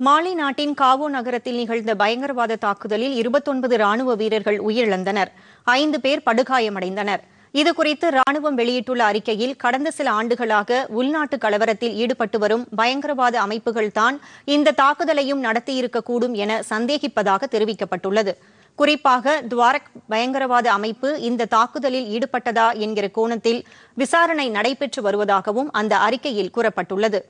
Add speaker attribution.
Speaker 1: மாலி நாட்டின் காவோ நகரத்தில் நிகழ்ந்த பயங்கரவாத தாக்குதலில் இருபத்தொன்பது ராணுவ வீரர்கள் உயிரிழந்தனர். ஐந்து பேர் படுகாயமடைந்தனர். இதுகுறித்து ராணுவம் வெளியிட்டுள்ள அறிக்கையில் கடந்த சில ஆண்டுகளாக உள்நாட்டு கலவரத்தில் ஈடுபட்டு வரும் பயங்கரவாத அமைப்புகள்தான் இந்த தாக்குதலையும் நடத்தியிருக்கக்கூடும் என சந்தேகிப்பதாக தெரிவிக்கப்பட்டுள்ளது. குறிப்பாக துவாரக் பயங்கரவாத அமைப்பு இந்த தாக்குதலில் ஈடுபட்டதா என்கிற கோணத்தில் விசாரணை நடைபெற்று வருவதாகவும் அந்த அறிக்கையில் கூறப்பட்டுள்ளது.